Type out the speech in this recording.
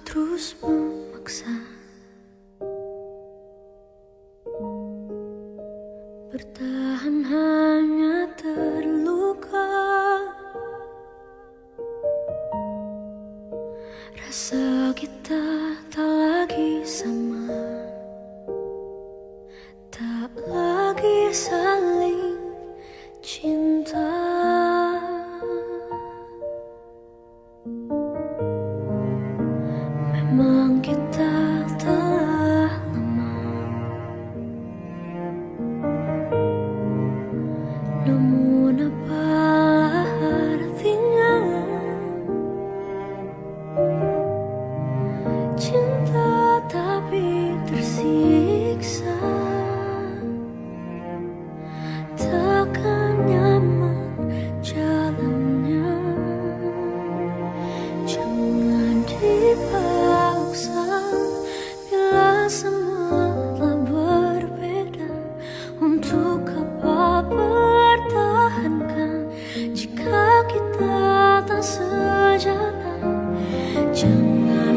terus memaksa. Bertahan hanya terluka. Rasa kita tak lagi sama. Tak lagi saling cinta. Mong kita sejana Jangan